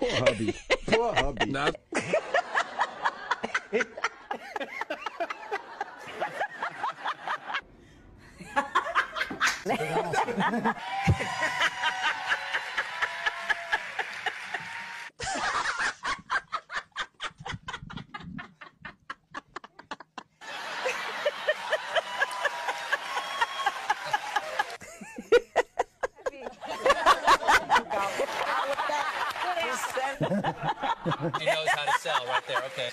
Poor hubby. Poor hubby. Not He knows how to sell right there. Okay.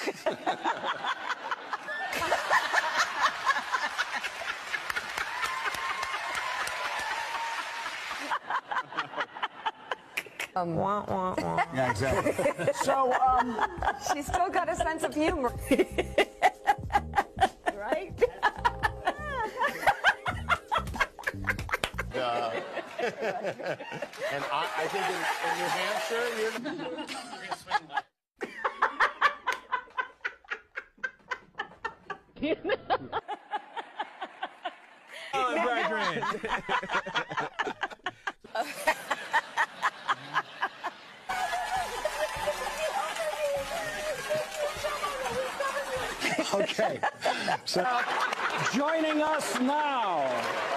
Yeah, exactly. So, um, She's still got a sense of humor. right? And I, I think in, in New Hampshire, you're. Going to swing back. Okay. So, joining us now